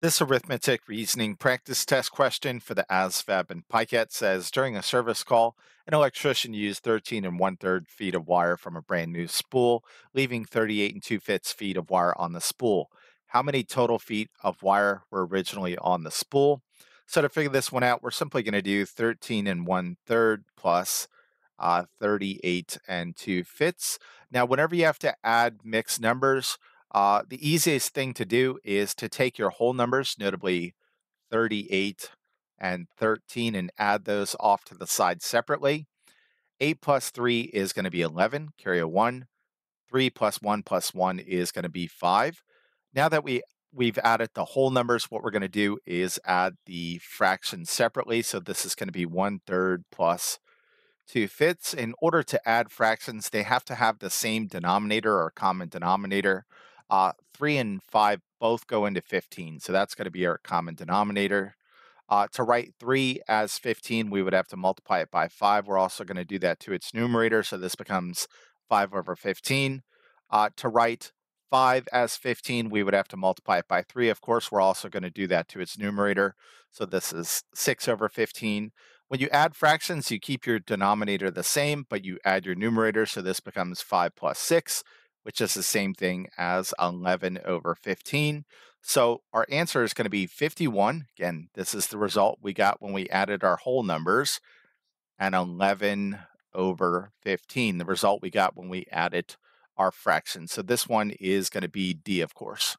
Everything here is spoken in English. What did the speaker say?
This arithmetic reasoning practice test question for the ASVAB and PICAT says during a service call, an electrician used 13 and one third feet of wire from a brand new spool, leaving 38 and two fifths feet of wire on the spool. How many total feet of wire were originally on the spool? So to figure this one out, we're simply going to do 13 and one third plus uh, 38 and two fifths. Now, whenever you have to add mixed numbers, uh, the easiest thing to do is to take your whole numbers, notably 38 and 13, and add those off to the side separately. 8 plus 3 is going to be 11, carry a 1. 3 plus 1 plus 1 is going to be 5. Now that we, we've added the whole numbers, what we're going to do is add the fractions separately. So this is going to be 1 third plus 2 fifths. In order to add fractions, they have to have the same denominator or common denominator. Uh, 3 and 5 both go into 15, so that's going to be our common denominator. Uh, to write 3 as 15, we would have to multiply it by 5. We're also going to do that to its numerator, so this becomes 5 over 15. Uh, to write 5 as 15, we would have to multiply it by 3. Of course, we're also going to do that to its numerator, so this is 6 over 15. When you add fractions, you keep your denominator the same, but you add your numerator, so this becomes 5 plus 6 which is the same thing as 11 over 15. So our answer is going to be 51. Again, this is the result we got when we added our whole numbers, and 11 over 15, the result we got when we added our fractions. So this one is going to be D, of course.